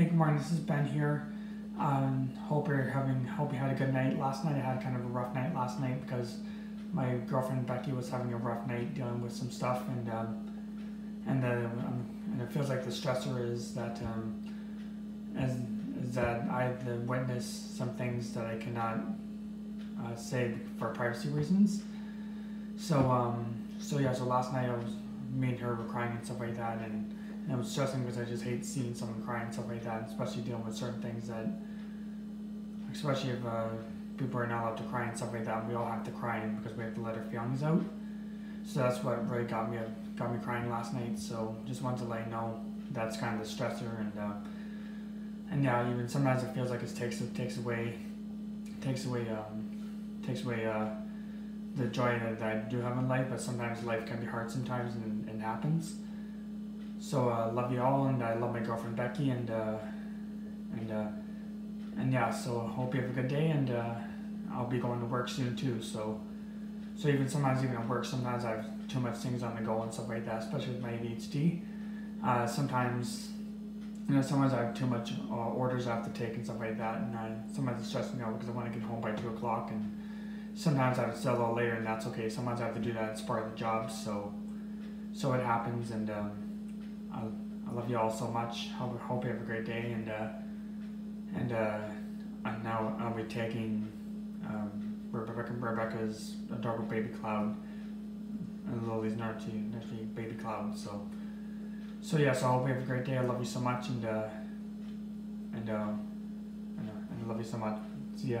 Hey, good morning. This is Ben here. Um, hope you're having. Hope you had a good night last night. I had kind of a rough night last night because my girlfriend Becky was having a rough night dealing with some stuff, and um, and the, um, and it feels like the stressor is that um, is that I had to witness some things that I cannot uh, say for privacy reasons. So um, so yeah. So last night I was me and her were crying and stuff like that, and and it was stressing because I just hate seeing someone cry and stuff like that, especially dealing with certain things that, especially if uh, people are not allowed to cry and stuff like that. We all have to cry because we have to let our feelings out. So that's what really got me got me crying last night. So just wanted to let you know that's kind of the stressor, and uh, and yeah, even sometimes it feels like it takes it takes away takes away um, takes away uh, the joy that, that I do have in life. But sometimes life can be hard sometimes, and it happens. So uh, love you all, and I love my girlfriend Becky, and uh, and uh, and yeah. So hope you have a good day, and uh, I'll be going to work soon too. So so even sometimes even at work, sometimes I have too much things on the go and stuff like that, especially with my ADHD. Uh, sometimes you know sometimes I have too much uh, orders I have to take and stuff like that, and I, sometimes it stresses me out because I want to get home by two o'clock, and sometimes I have to stay a little later, and that's okay. Sometimes I have to do that; it's part of the job. So so it happens, and. Um, I, I love you all so much. Hope, hope you have a great day. And uh, and uh, and now I'll be taking um, Rebecca, Rebecca's adorable baby cloud and Lilly's nursery, nursery baby cloud. So so yeah. So I hope you have a great day. I love you so much. And uh, and uh, and, uh, and I love you so much. See ya.